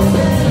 Oh,